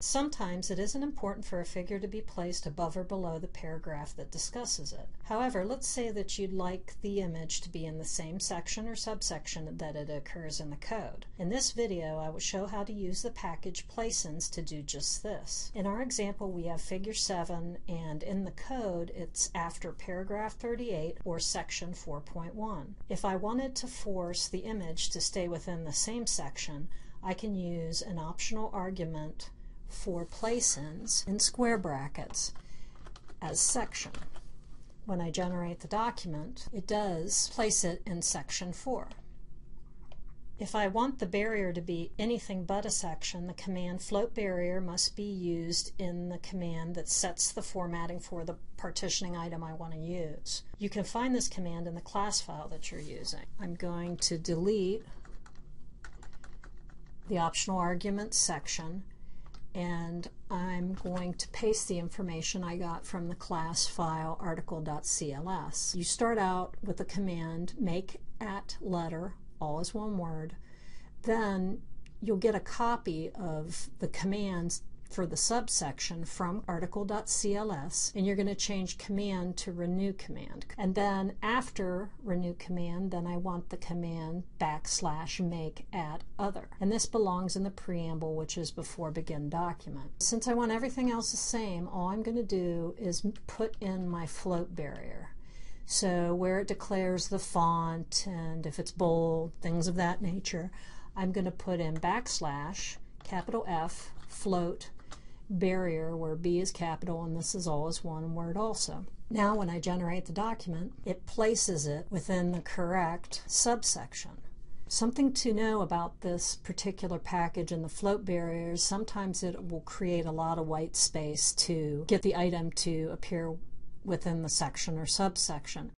Sometimes it isn't important for a figure to be placed above or below the paragraph that discusses it. However, let's say that you'd like the image to be in the same section or subsection that it occurs in the code. In this video, I will show how to use the package placeins to do just this. In our example, we have figure 7 and in the code it's after paragraph 38 or section 4.1. If I wanted to force the image to stay within the same section, I can use an optional argument for places in square brackets as section. When I generate the document, it does place it in section 4. If I want the barrier to be anything but a section, the command float barrier must be used in the command that sets the formatting for the partitioning item I want to use. You can find this command in the class file that you're using. I'm going to delete the optional arguments section and I'm going to paste the information I got from the class file article.cls. You start out with the command make at letter, all is one word. Then you'll get a copy of the commands for the subsection from article.cls and you're going to change command to renew command. And then after renew command, then I want the command backslash make at other. And this belongs in the preamble, which is before begin document. Since I want everything else the same, all I'm going to do is put in my float barrier. So where it declares the font and if it's bold, things of that nature, I'm going to put in backslash, capital F, float, barrier where B is capital and this is all as one word also. Now when I generate the document, it places it within the correct subsection. Something to know about this particular package and the float barriers, sometimes it will create a lot of white space to get the item to appear within the section or subsection.